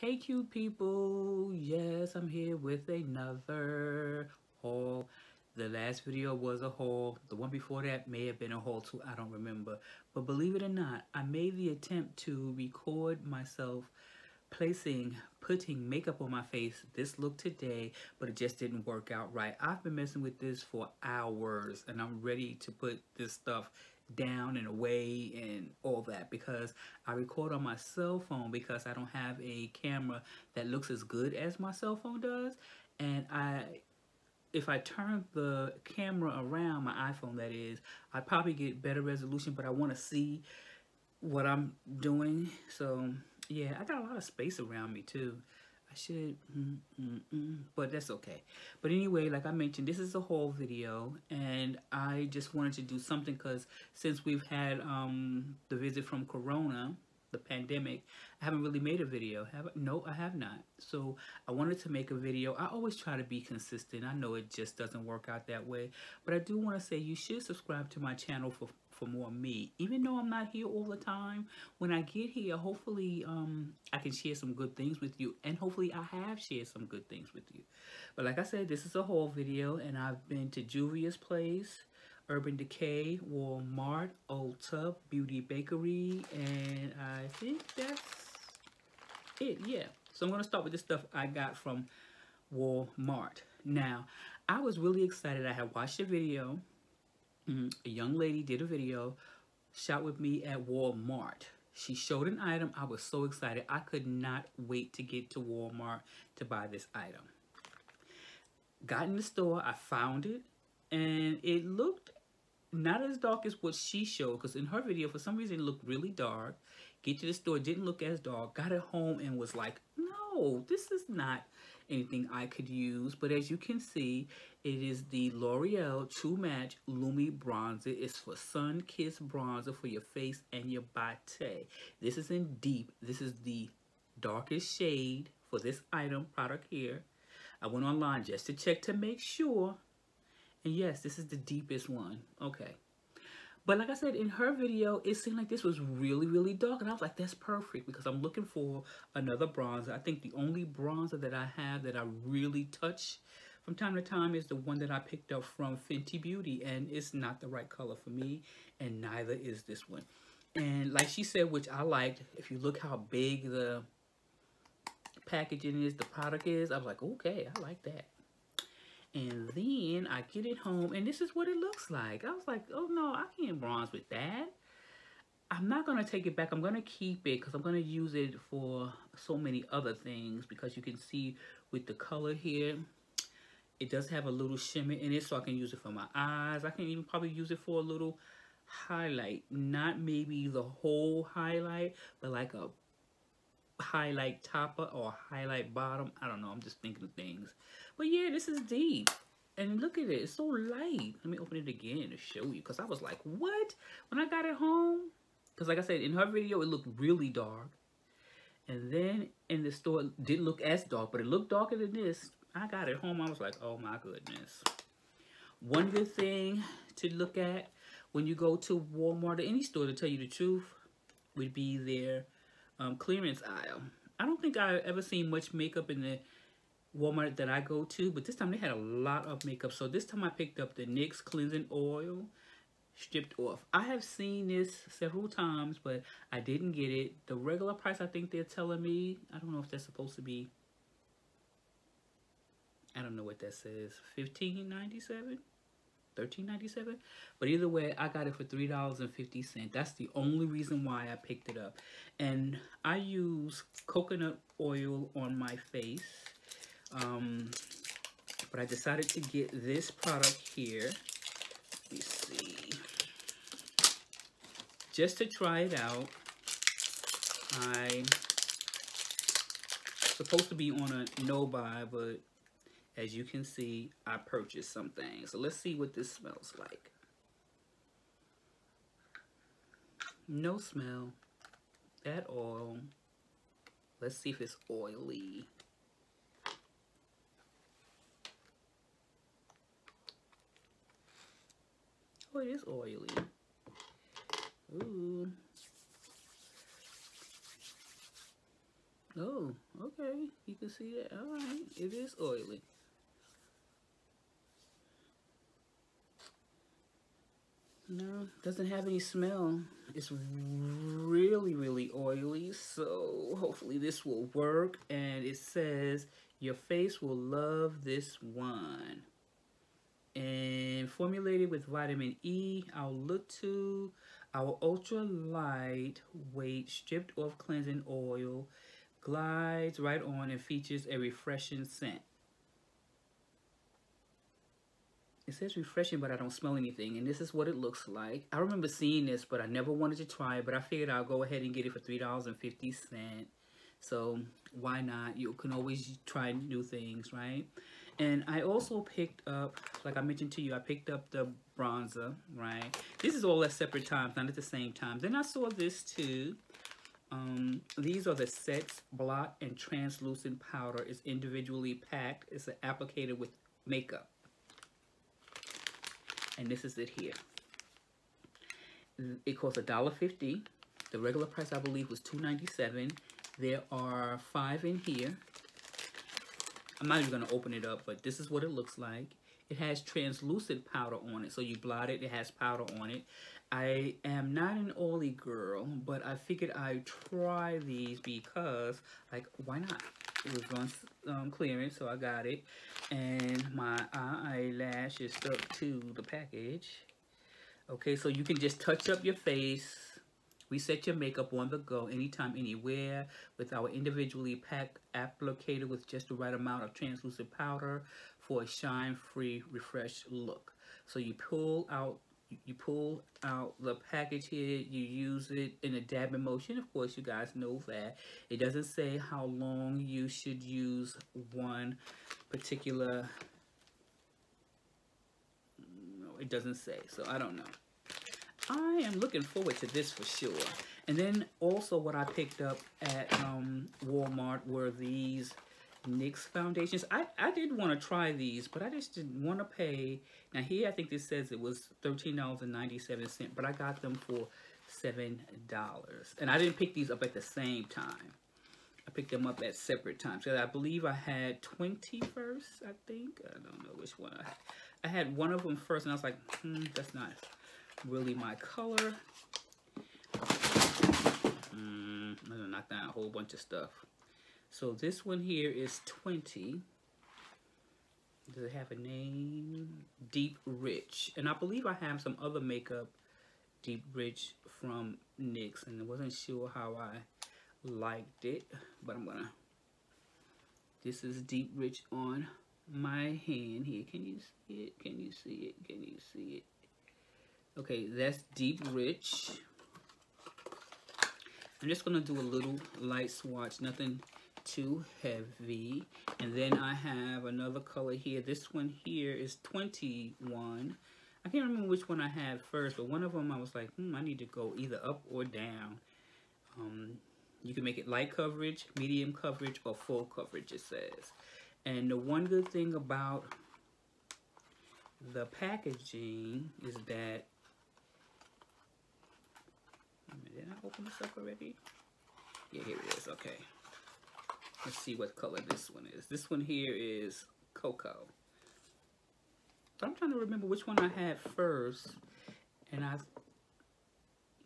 Hey cute people, yes I'm here with another haul. The last video was a haul. The one before that may have been a haul too, I don't remember. But believe it or not, I made the attempt to record myself placing, putting makeup on my face this look today, but it just didn't work out right. I've been messing with this for hours and I'm ready to put this stuff down and away and all that because I record on my cell phone because I don't have a camera that looks as good as my cell phone does. And I if I turn the camera around my iPhone that is I probably get better resolution but I want to see what I'm doing. So yeah I got a lot of space around me too I should, mm, mm, mm, but that's okay. But anyway, like I mentioned, this is a whole video, and I just wanted to do something because since we've had um, the visit from Corona, the pandemic, I haven't really made a video. Have I? No, I have not. So I wanted to make a video. I always try to be consistent. I know it just doesn't work out that way, but I do want to say you should subscribe to my channel for for more me. Even though I'm not here all the time, when I get here, hopefully um, I can share some good things with you. And hopefully I have shared some good things with you. But like I said, this is a haul video. And I've been to Juvia's Place, Urban Decay, Walmart, Ulta, Beauty Bakerie. And I think that's it. Yeah. So I'm going to start with the stuff I got from Walmart. Now, I was really excited. I had watched the video Mm, a young lady did a video, shot with me at Walmart. She showed an item. I was so excited. I could not wait to get to Walmart to buy this item. Got in the store. I found it. And it looked not as dark as what she showed. Because in her video, for some reason, it looked really dark. Get to the store. Didn't look as dark. Got it home and was like, no, this is not anything I could use. But as you can see, it is the L'Oreal True Match Lumi Bronzer. It's for Sun Kiss Bronzer for your face and your body. This is in deep. This is the darkest shade for this item product here. I went online just to check to make sure. And yes, this is the deepest one. Okay. But like I said, in her video, it seemed like this was really, really dark. And I was like, that's perfect because I'm looking for another bronzer. I think the only bronzer that I have that I really touch from time to time is the one that I picked up from Fenty Beauty. And it's not the right color for me. And neither is this one. And like she said, which I liked, if you look how big the packaging is, the product is, I was like, okay, I like that. And then I get it home and this is what it looks like. I was like, oh no, I can't bronze with that. I'm not going to take it back. I'm going to keep it because I'm going to use it for so many other things because you can see with the color here, it does have a little shimmer in it so I can use it for my eyes. I can even probably use it for a little highlight. Not maybe the whole highlight, but like a highlight topper or highlight bottom. I don't know. I'm just thinking of things. But yeah, this is deep. And look at it. It's so light. Let me open it again to show you. Because I was like, what? When I got it home. Because like I said, in her video, it looked really dark. And then in the store, it didn't look as dark. But it looked darker than this. I got it home. I was like, oh my goodness. One good thing to look at when you go to Walmart or any store to tell you the truth would be their um, clearance aisle. I don't think I've ever seen much makeup in the Walmart that I go to, but this time they had a lot of makeup. So this time I picked up the NYX Cleansing Oil stripped off. I have seen this several times, but I didn't get it. The regular price I think they're telling me, I don't know if that's supposed to be, I don't know what that says, fifteen ninety seven. $13.97 but either way I got it for $3.50 that's the only reason why I picked it up and I use coconut oil on my face um, but I decided to get this product here let me see just to try it out I supposed to be on a no buy but as you can see, I purchased some things. So let's see what this smells like. No smell at all. Let's see if it's oily. It is oily. Ooh. Oh, okay. You can see that. All right. It is oily. No, doesn't have any smell. It's really, really oily. So hopefully this will work. And it says your face will love this one. And formulated with vitamin E, our look to our ultra light weight stripped off cleansing oil glides right on and features a refreshing scent. It says refreshing, but I don't smell anything. And this is what it looks like. I remember seeing this, but I never wanted to try it. But I figured I'll go ahead and get it for $3.50. So why not? You can always try new things, right? And I also picked up, like I mentioned to you, I picked up the bronzer, right? This is all at separate times, not at the same time. Then I saw this too. Um, these are the Setz Blot and Translucent Powder. It's individually packed. It's applicated with makeup. And this is it here. It costs $1.50. The regular price, I believe, was $2.97. There are five in here. I'm not even going to open it up, but this is what it looks like. It has translucent powder on it. So you blot it, it has powder on it. I am not an oily girl, but I figured I'd try these because, like, why not? It was on um, clearance, so I got it. And my eyelash is stuck to the package. Okay, so you can just touch up your face, reset your makeup on the go, anytime, anywhere, with our individually packed applicator with just the right amount of translucent powder for a shine-free, refreshed look. So you pull out you pull out the package here, you use it in a dabbing motion. Of course, you guys know that. It doesn't say how long you should use one particular, no, it doesn't say, so I don't know. I am looking forward to this for sure. And then also what I picked up at um, Walmart were these NYX foundations. I, I did want to try these, but I just didn't want to pay. Now here I think this says it was $13.97, but I got them for $7. And I didn't pick these up at the same time. I picked them up at separate times. Because I believe I had 20 first, I think. I don't know which one I had. I had one of them first, and I was like, hmm, that's not really my color. Mm, I'm to knock down a whole bunch of stuff. So this one here is 20. Does it have a name? Deep Rich. And I believe I have some other makeup Deep Rich from NYX. And I wasn't sure how I liked it. But I'm to... This is Deep Rich on my hand here. Can you see it? Can you see it? Can you see it? Okay, that's Deep Rich. I'm just going to do a little light swatch. Nothing too heavy. And then I have another color here. This one here is 21. I can't remember which one I had first, but one of them I was like, hmm, I need to go either up or down. Um, you can make it light coverage, medium coverage, or full coverage, it says. And the one good thing about the packaging is that, did I open this up already? Yeah, here it is, okay. Let's see what color this one is. This one here is cocoa. I'm trying to remember which one I had first. And I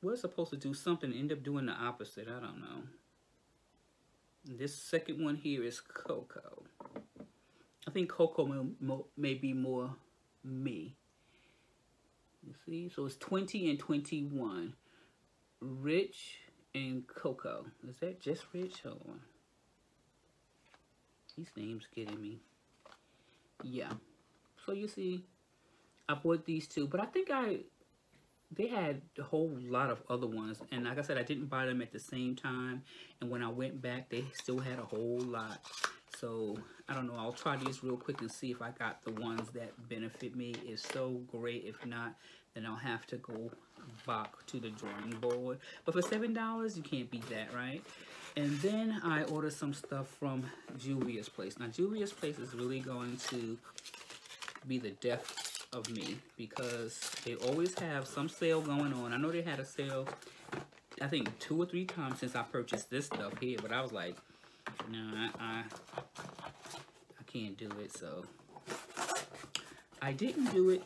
was supposed to do something, end up doing the opposite. I don't know. This second one here is cocoa. I think cocoa may, may be more me. You see? So it's 20 and 21. Rich and cocoa. Is that just rich? Hold on. These names getting me. Yeah. So you see, I bought these two, but I think I, they had a whole lot of other ones. And like I said, I didn't buy them at the same time. And when I went back, they still had a whole lot. So, I don't know. I'll try these real quick and see if I got the ones that benefit me. If so, great. If not, then I'll have to go back to the drawing board. But for $7, you can't beat that, right? And then I ordered some stuff from Juvia's Place. Now, Juvia's Place is really going to be the death of me because they always have some sale going on. I know they had a sale, I think, two or three times since I purchased this stuff here, but I was like, No, I, I, I can't do it, so. I didn't do it.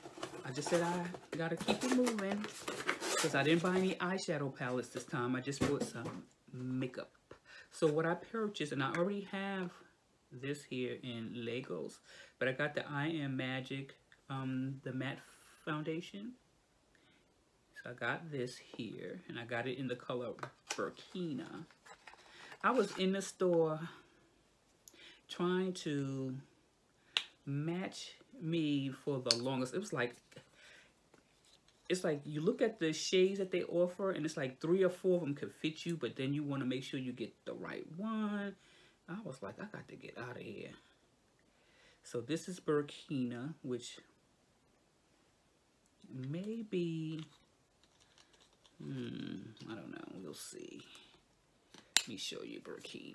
I just said I gotta keep it moving. Because I didn't buy any eyeshadow palettes this time. I just bought some makeup. So what I purchased, and I already have this here in Legos, but I got the I Am Magic, um, the matte foundation. So I got this here, and I got it in the color Burkina. I was in the store trying to match me for the longest. It was like, it's like you look at the shades that they offer and it's like three or four of them could fit you, but then you want to make sure you get the right one. I was like, I got to get out of here. So this is Burkina, which maybe, hmm, I don't know. We'll see. Let me show you Burkina.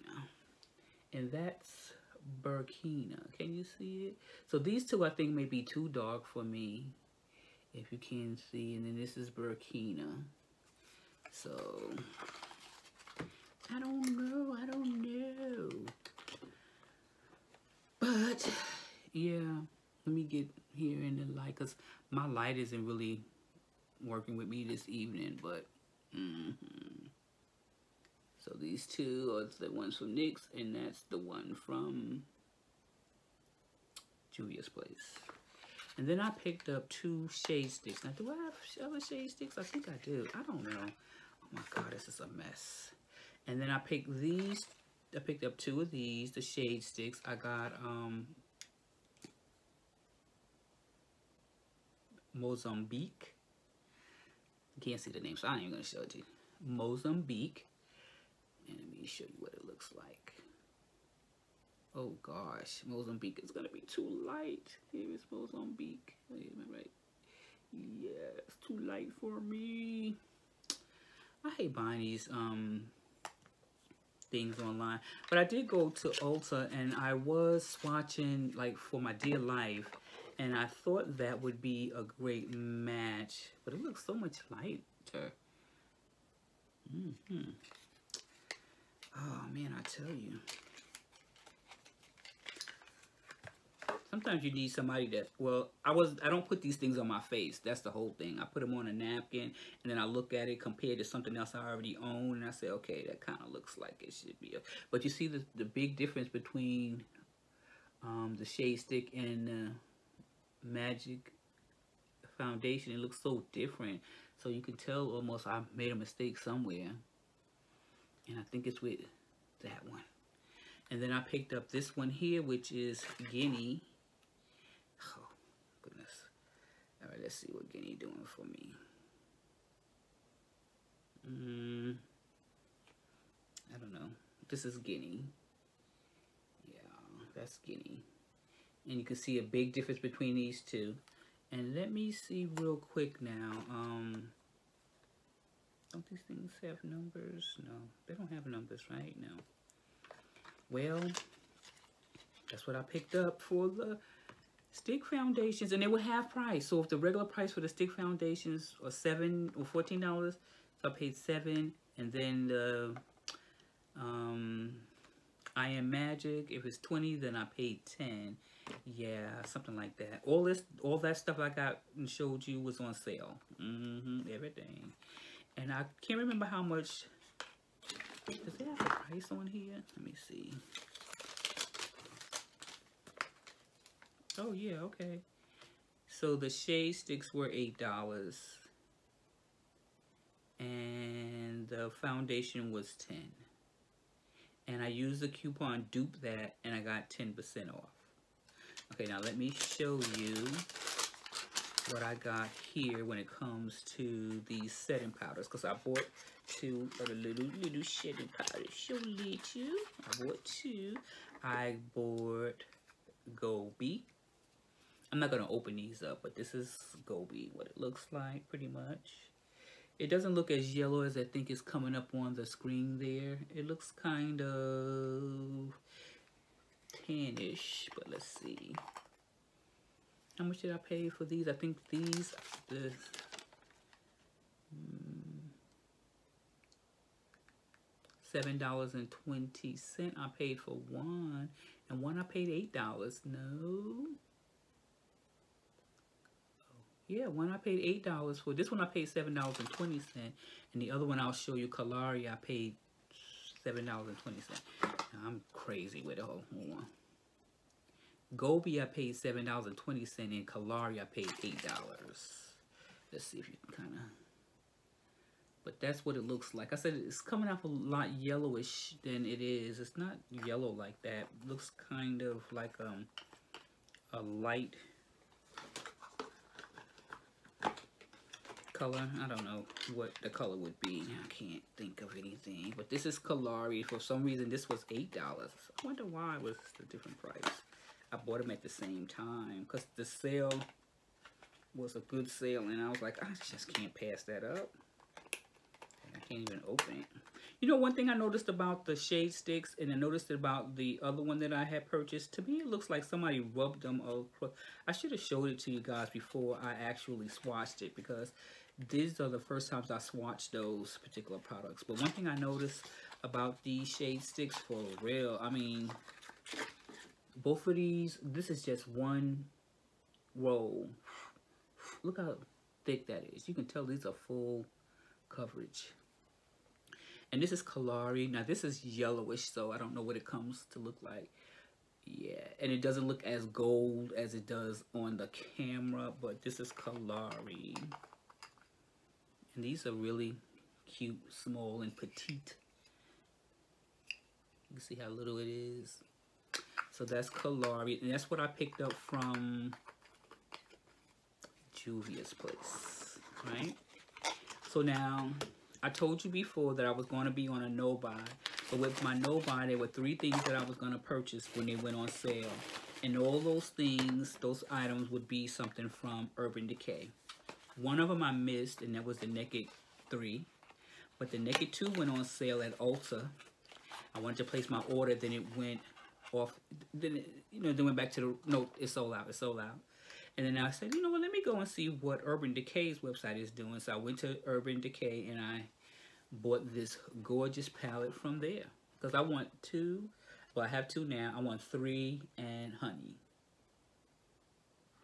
And that's Burkina. Can you see it? So these two I think may be too dark for me. If you can see. And then this is Burkina. So I don't know. I don't know. But yeah, let me get here in the light because my light isn't really working with me this evening. But mm -hmm. So these two are the ones from NYX. and that's the one from Juvia's Place. And then I picked up two shade sticks. Now, do I have other shade sticks? I think I do. I don't know. Oh my God, this is a mess. And then I picked these. I picked up two of these, the shade sticks. I got um, Mozambique. You can't see the name, so I ain't to show it to you. Mozambique. And let me show you what it looks like. Oh gosh, Mozambique is gonna be too light. Here is Mozambique. Wait, am I right? Yeah, it's too light for me. I hate buying these um things online. But I did go to Ulta and I was swatching like for my dear life and I thought that would be a great match. But it looks so much lighter. Mm -hmm. Oh man, I tell you. Sometimes you need somebody that, well, I was, I don't put these things on my face. That's the whole thing. I put them on a napkin and then I look at it compared to something else I already own and I say, okay, that kind of looks like it should be. But you see the, the big difference between um, the shade stick and the magic foundation. It looks so different. So you can tell almost I made a mistake somewhere. And I think it's with that one. And then I picked up this one here, which is Guinea. Oh, goodness. All right, let's see what Guinea doing for me. Mm, I don't know. This is Guinea. Yeah, that's Guinea. And you can see a big difference between these two. And let me see real quick now. Um, don't these things have numbers? No, they don't have numbers, right? No. Well, that's what I picked up for the stick foundations, and they were half price. So if the regular price for the stick foundations was seven or fourteen dollars, so I paid seven, and then the um, I am Magic, if it's twenty, then I paid ten. Yeah, something like that. All this, all that stuff I got and showed you was on sale. Mm-hmm, everything. And I can't remember how much. Does it have a price on here? Let me see. Oh, yeah, okay. So the shade sticks were $8. And the foundation was 10 And I used the coupon dupe that and I got 10% off. Okay, now let me show you what I got here when it comes to these setting powders because I bought two of the little little setting powders. So little. I bought two. I bought Gobi. I'm not going to open these up, but this is Gobi, what it looks like pretty much. It doesn't look as yellow as I think is coming up on the screen there. It looks kind of tannish, but let's see. How much did I pay for these? I think these, the, hmm, $7.20 I paid for one. And one I paid $8. No. Yeah, one I paid eight dollars for. This one I paid seven dollars and twenty cent, and the other one I'll show you, Kalahari, I paid seven dollars and twenty cent. I'm crazy with the whole one. Gobi I paid seven dollars and twenty cent, and Kalahari I paid eight dollars. Let's see if you can kind of. But that's what it looks like. I said it's coming off a lot yellowish than it is. It's not yellow like that. It looks kind of like um a light color. I don't know what the color would be. I can't think of anything. But this is Kalahari. For some reason, this was $8. I wonder why it was a different price. I bought them at the same time because the sale was a good sale. And I was like, I just can't pass that up. I can't even open it. You know, one thing I noticed about the shade sticks, and I noticed about the other one that I had purchased, to me it looks like somebody rubbed them. I should have showed it to you guys before I actually swatched it, because these are the first times I swatched those particular products. But one thing I noticed about these shade sticks for real, I mean, both of these, this is just one roll. Look how thick that is. You can tell these are full coverage. And this is Kalahari. Now this is yellowish, so I don't know what it comes to look like. Yeah, and it doesn't look as gold as it does on the camera, but this is Kalahari. And these are really cute, small, and petite. You can see how little it is. So that's Kalahari. And that's what I picked up from Juvia's place, right? So now, I told you before that I was going to be on a no-buy. But with my no-buy, there were three things that I was going to purchase when they went on sale. And all those things, those items would be something from Urban Decay. One of them I missed, and that was the Naked 3. But the Naked 2 went on sale at Ulta. I wanted to place my order, then it went off. Then it, you know, then went back to the no, it's sold out. It's sold out. And then I said, you know what? Let me go and see what Urban Decay's website is doing. So I went to Urban Decay and I bought this gorgeous palette from there because I want two. Well, I have two now. I want three and honey.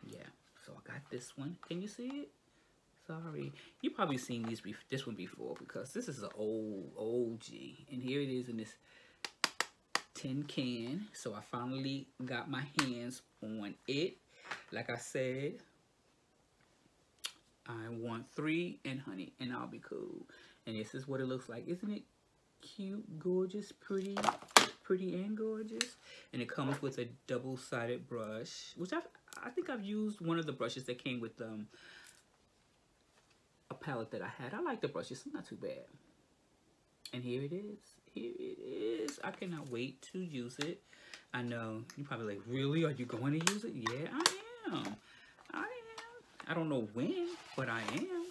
Yeah. So I got this one. Can you see it? Sorry. You probably seen these this one before because this is an old OG. And here it is in this tin can. So I finally got my hands on it. Like I said, I want three and honey and I'll be cool. And this is what it looks like. Isn't it cute, gorgeous, pretty, pretty and gorgeous? And it comes with a double-sided brush, which i I think I've used one of the brushes that came with um, palette that I had. I like the brushes. It's not too bad. And here it is. Here it is. I cannot wait to use it. I know you're probably like, really? Are you going to use it? Yeah, I am. I am. I don't know when, but I am.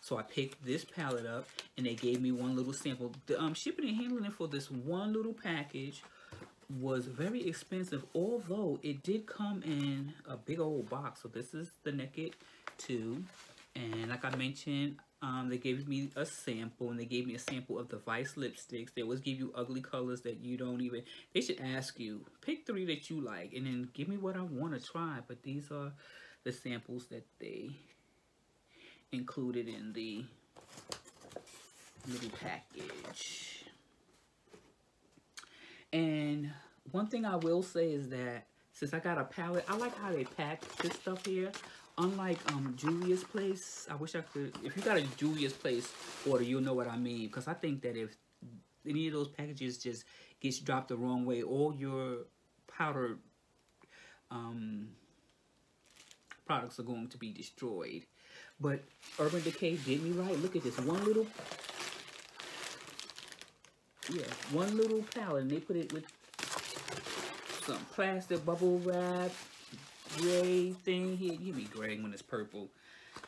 So I picked this palette up and they gave me one little sample. The um, shipping and handling for this one little package was very expensive, although it did come in a big old box. So this is the Naked 2. And like I mentioned, um, they gave me a sample, and they gave me a sample of the Vice lipsticks. They always give you ugly colors that you don't even, they should ask you, pick three that you like, and then give me what I want to try. But these are the samples that they included in the little package. And one thing I will say is that since I got a palette, I like how they pack this stuff here unlike um Juvia's Place, I wish I could. If you got a Juvia's Place order, you'll know what I mean. Because I think that if any of those packages just gets dropped the wrong way, all your powder um, products are going to be destroyed. But Urban Decay did me right. Look at this one little, yeah, one little palette, and they put it with some plastic bubble wrap gray thing here. You be gray when it's purple.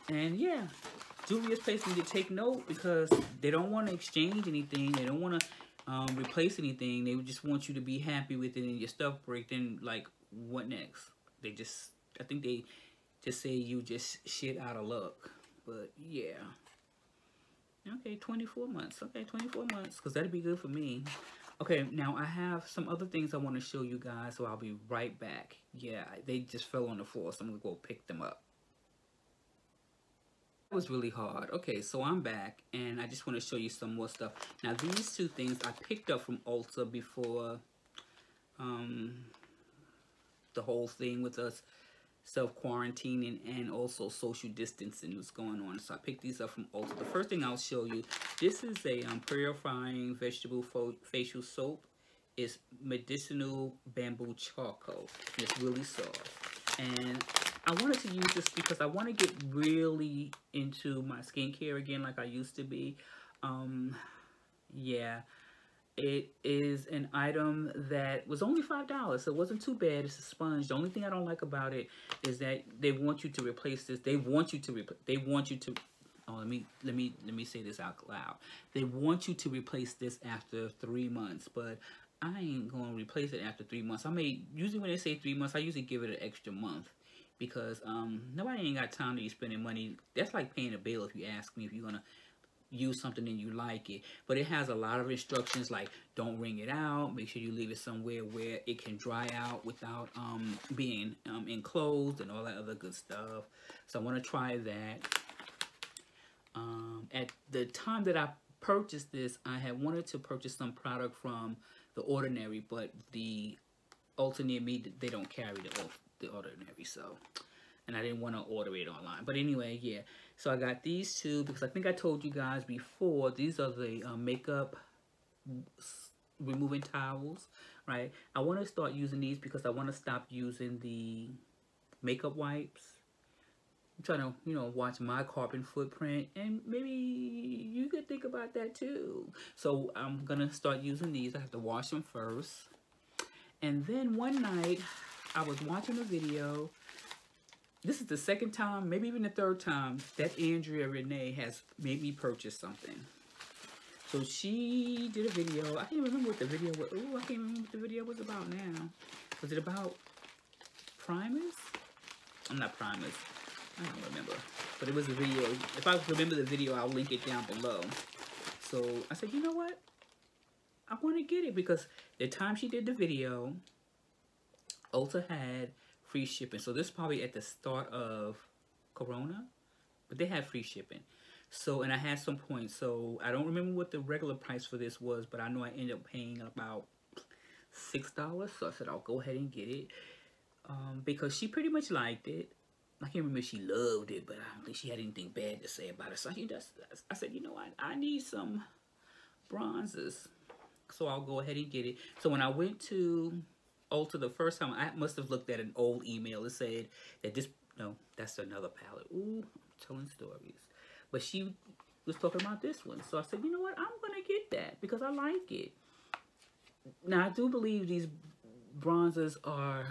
And yeah, Juvia's Place need to take note because they don't want to exchange anything. They don't want to um, replace anything. They just want you to be happy with it and your stuff break. Then, like, what next? They just, I think they just say you just shit out of luck. But yeah. Okay, 24 months. Okay, 24 months, because that'd be good for me. Okay, now I have some other things I want to show you guys, so I'll be right back. Yeah, they just fell on the floor, so I'm going to go pick them up. That was really hard. Okay, so I'm back, and I just want to show you some more stuff. Now, these two things I picked up from Ulta before um, the whole thing with us self-quarantining and also social distancing was going on. So I picked these up from Ulta. The first thing I'll show you, this is a um, purifying vegetable facial soap. It's medicinal bamboo charcoal. It's really soft. And I wanted to use this because I want to get really into my skincare again like I used to be. Um, yeah. It is an item that was only $5, so it wasn't too bad. It's a sponge. The only thing I don't like about it is that they want you to replace this. They want you to replace, they want you to, oh, let me, let me, let me say this out loud. They want you to replace this after three months, but I ain't going to replace it after three months. I may, usually when they say three months, I usually give it an extra month because um nobody ain't got time to be spending money. That's like paying a bill if you ask me if you're going to use something and you like it. But it has a lot of instructions like don't wring it out. Make sure you leave it somewhere where it can dry out without um, being um, enclosed and all that other good stuff. So I want to try that. Um, at the time that I purchased this, I had wanted to purchase some product from The Ordinary, but the Ulta near me, they don't carry the, the Ordinary. So and I didn't want to order it online. But anyway, yeah. So I got these two because I think I told you guys before, these are the uh, makeup removing towels, right? I want to start using these because I want to stop using the makeup wipes. I'm trying to, you know, watch my carbon footprint and maybe you could think about that too. So I'm going to start using these. I have to wash them first. And then one night I was watching a video this is the second time, maybe even the third time, that Andrea Renee has made me purchase something. So she did a video. I can't remember what the video was. Oh, I can't remember what the video was about now. Was it about primers? I'm not primers. I don't remember. But it was a video. If I remember the video, I'll link it down below. So I said, you know what? I want to get it because the time she did the video, Ulta had free shipping. So this probably at the start of Corona, but they had free shipping. So, and I had some points. So I don't remember what the regular price for this was, but I know I ended up paying about $6. So I said, I'll go ahead and get it. Um, because she pretty much liked it. I can't remember she loved it, but I don't think she had anything bad to say about it. So I, just, I said, you know, I, I need some bronzes. So I'll go ahead and get it. So when I went to Ulta the first time, I must have looked at an old email. It said that this, no, that's another palette. Ooh, I'm telling stories. But she was talking about this one. So I said, you know what? I'm going to get that because I like it. Now, I do believe these bronzers are,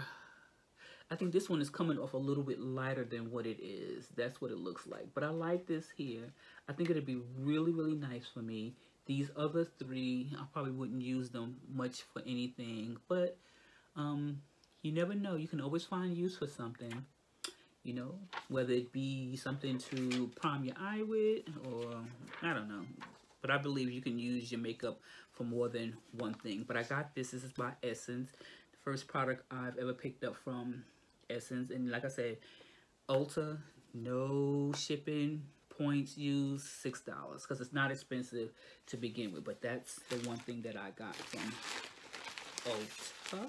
I think this one is coming off a little bit lighter than what it is. That's what it looks like. But I like this here. I think it'd be really, really nice for me. These other three, I probably wouldn't use them much for anything. But um, you never know. You can always find use for something. You know, whether it be something to prime your eye with or I don't know. But I believe you can use your makeup for more than one thing. But I got this. This is by Essence. The first product I've ever picked up from Essence. And like I said, Ulta, no shipping points used six dollars because it's not expensive to begin with but that's the one thing that i got from ulta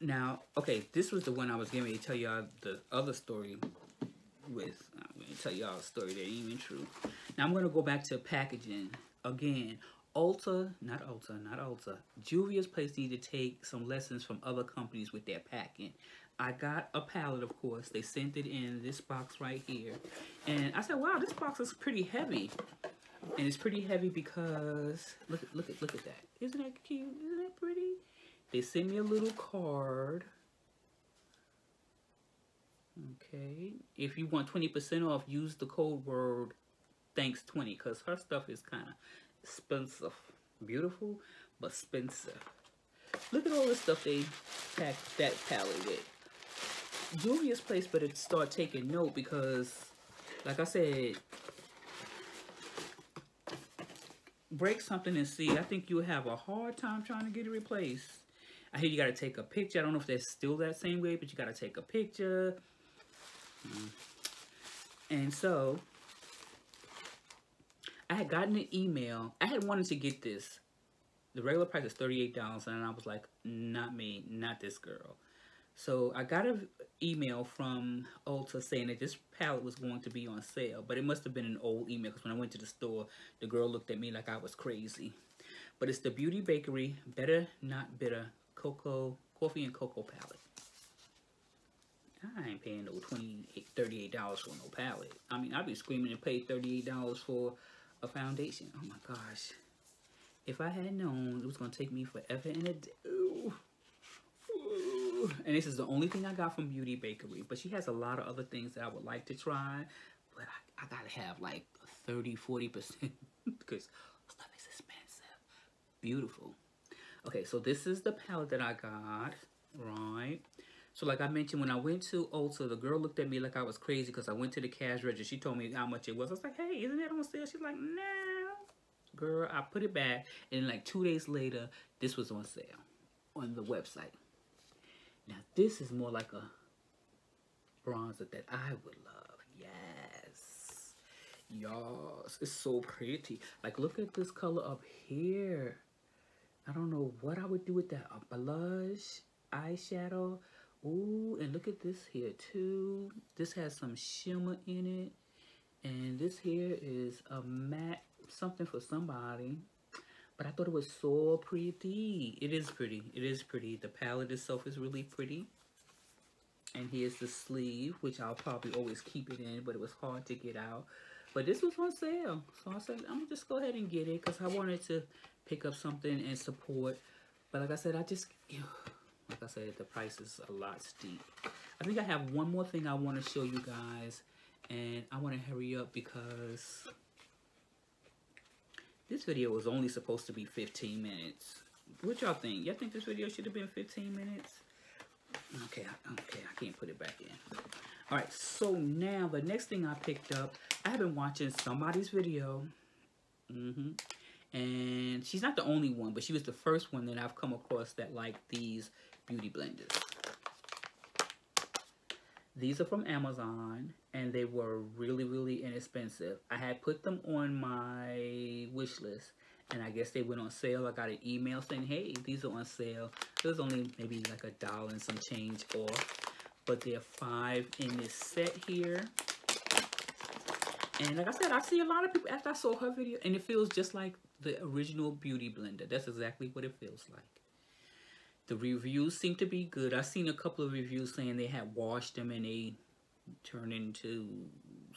now, okay, this was the one I was getting to tell y'all the other story with. I'm going to tell y'all a story that ain't even true. Now, I'm going to go back to packaging. Again, Ulta, not Ulta, not Ulta. Juvia's Place need to take some lessons from other companies with their packing. I got a palette, of course. They sent it in this box right here. And I said, wow, this box is pretty heavy. And it's pretty heavy because, look, look, look at that. Isn't that cute? Isn't that pretty? They sent me a little card. Okay. If you want 20% off, use the code word thanks 20 because her stuff is kind of expensive. Beautiful, but expensive. Look at all the stuff they packed that palette with. Juvia's Place better start taking note because like I said, break something and see. I think you'll have a hard time trying to get it replaced. I hear you got to take a picture. I don't know if that's still that same way, but you got to take a picture. Mm. And so, I had gotten an email. I had wanted to get this. The regular price is $38, and I was like, not me, not this girl. So I got an email from Ulta saying that this palette was going to be on sale, but it must have been an old email because when I went to the store, the girl looked at me like I was crazy. But it's the Beauty Bakerie Better Not Bitter Cocoa Coffee and Cocoa Palette. I ain't paying no 28 $38 for no palette. I mean, I'd be screaming and pay $38 for a foundation. Oh my gosh. If I had known it was going to take me forever and a day. Ooh. And this is the only thing I got from Beauty Bakerie. But she has a lot of other things that I would like to try. But I, I got to have like 30, 40% because stuff is expensive. Beautiful. Okay, so this is the palette that I got, right? So like I mentioned, when I went to Ulta, the girl looked at me like I was crazy because I went to the cash register. She told me how much it was. I was like, hey, isn't that on sale? She's like, no. Girl, I put it back. And like two days later, this was on sale on the website. Now, this is more like a bronzer that I would love. Yes. Yes. It's so pretty. Like, look at this color up here. I don't know what I would do with that. A blush, eyeshadow. Ooh, and look at this here too. This has some shimmer in it. And this here is a matte something for somebody. But I thought it was so pretty. It is pretty. It is pretty. The palette itself is really pretty. And here's the sleeve, which I'll probably always keep it in, but it was hard to get out. But this was on sale. So I said, I'm going to just go ahead and get it because I wanted to pick up something and support. But like I said, I just, like I said, the price is a lot steep. I think I have one more thing I want to show you guys. And I want to hurry up because this video was only supposed to be 15 minutes. What y'all think? Y'all think this video should have been 15 minutes? Okay, okay, I can't put it back in. All right, so now the next thing I picked up, I've been watching somebody's video. Mm -hmm. And she's not the only one, but she was the first one that I've come across that like these beauty blenders. These are from Amazon, and they were really, really inexpensive. I had put them on my wish list, and I guess they went on sale. I got an email saying, hey, these are on sale. It was only maybe like a dollar and some change off. But there are five in this set here. And like I said, I see a lot of people, after I saw her video, and it feels just like the original Beauty Blender. That's exactly what it feels like. The reviews seem to be good. I've seen a couple of reviews saying they had washed them and they turned into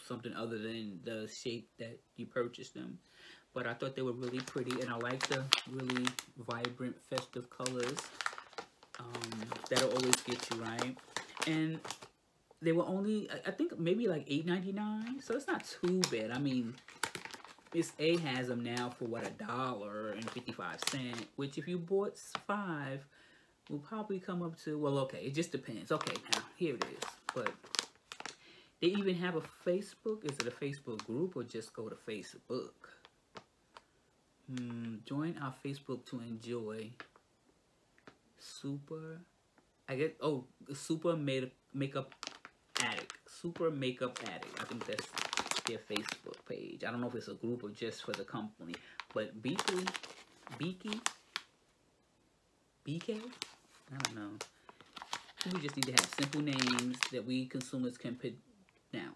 something other than the shape that you purchased them. But I thought they were really pretty and I like the really vibrant festive colors. Um, that'll always get you, right? And they were only, I think maybe like $8.99. So it's not too bad. I mean, Miss A has them now for what, a dollar and 55 cent, which if you bought five, will probably come up to, well, okay, it just depends. Okay, now, here it is. But they even have a Facebook. Is it a Facebook group or just go to Facebook? Hmm, join our Facebook to enjoy super, I get, oh, super made, makeup. Super makeup addict. I think that's their Facebook page. I don't know if it's a group or just for the company. But Beaky, Beaky, BK? I don't know. We just need to have simple names that we consumers can pronounce.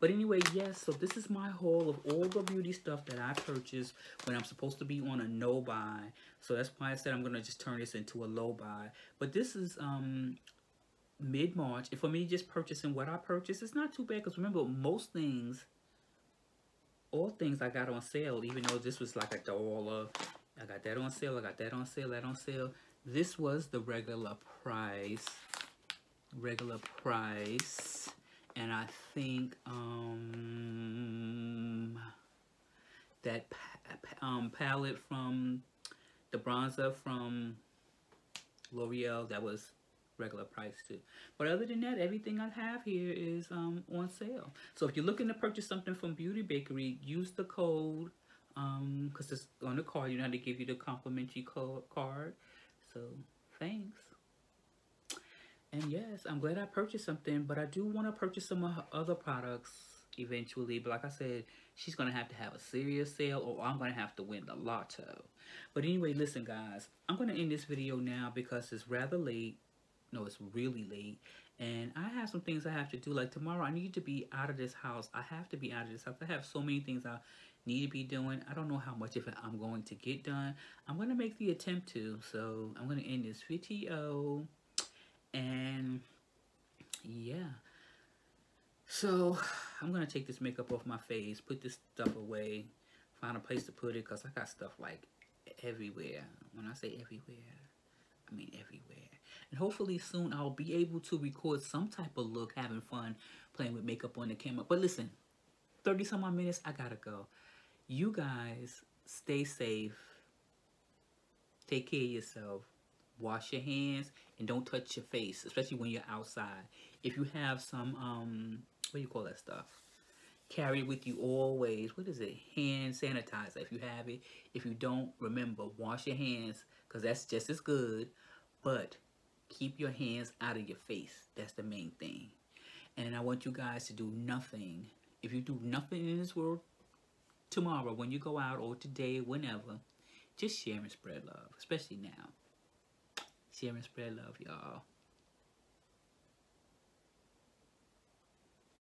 But anyway, yes, so this is my haul of all the beauty stuff that I purchased when I'm supposed to be on a no buy. So that's why I said I'm going to just turn this into a low buy. But this is um mid-March. And for me, just purchasing what I purchased, it's not too bad. Because remember, most things, all things I got on sale, even though this was like a dollar. I got that on sale. I got that on sale. That on sale. This was the regular price. Regular price. And I think um, that um, palette from the bronzer from L'Oreal, that was regular price too. But other than that, everything I have here is um, on sale. So if you're looking to purchase something from Beauty Bakerie, use the code um because it's on the card. You know how to give you the complimentary code card. So thanks. And yes i'm glad i purchased something but i do want to purchase some of her other products eventually. But like i said she's gonna have to have a serious sale or i'm gonna have to win the lotto. But anyway listen guys i'm gonna end this video now because it's rather late no it's really late and I have some things I have to do. Like tomorrow, I need to be out of this house. I have to be out of this house. I have so many things I need to be doing. I don't know how much of it I'm going to get done. I'm going to make the attempt to. So I'm going to end this video. And yeah. So I'm going to take this makeup off my face, put this stuff away, find a place to put it because I got stuff like everywhere. When I say everywhere, mean everywhere. And hopefully soon I'll be able to record some type of look, having fun, playing with makeup on the camera. But listen, 30 some odd minutes, I gotta go you guys stay safe. Take care of yourself. Wash your hands and don't touch your face, especially when you're outside. If you have some, um, what do you call that stuff? Carry it with you always. What is it? Hand sanitizer if you have it. If you don't, remember, wash your hands because that's just as good. But keep your hands out of your face. That's the main thing. And I want you guys to do nothing. If you do nothing in this world, tomorrow when you go out or today, whenever, just share and spread love, especially now. Share and spread love, y'all.